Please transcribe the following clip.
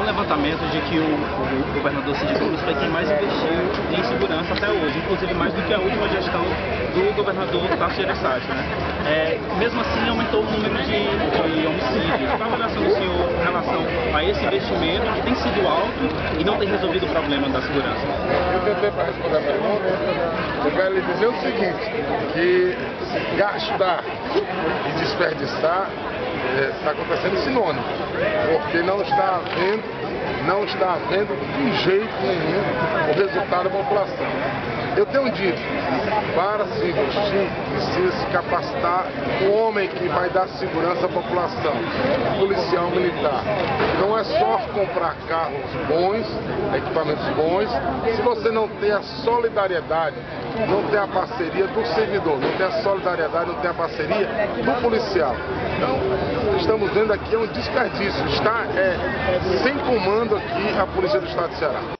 um levantamento de que o, o governador Cid Gomes foi quem mais investiu em segurança até hoje, inclusive mais do que a última gestão do governador Tasso Gereissati, né? É, mesmo assim, aumentou o número de, de homicídios. Qual a avaliação do senhor em relação a esse investimento que tem sido alto e não tem resolvido o problema da segurança? Eu tentei para responder a pergunta, eu quero lhe dizer o seguinte, que gastar e desperdiçar está é, acontecendo sinônimo, porque não está havendo, não está havendo de jeito nenhum o resultado da população. Eu tenho dito, para se investir, precisa se capacitar o homem que vai dar segurança à população, policial militar. Não é só comprar carros bons, equipamentos bons, se você não tem a solidariedade, não tem a parceria do servidor, não tem a solidariedade, não tem a parceria do policial. Então, estamos vendo aqui é um desperdício. Está é, sem comando aqui a Polícia do Estado de Ceará.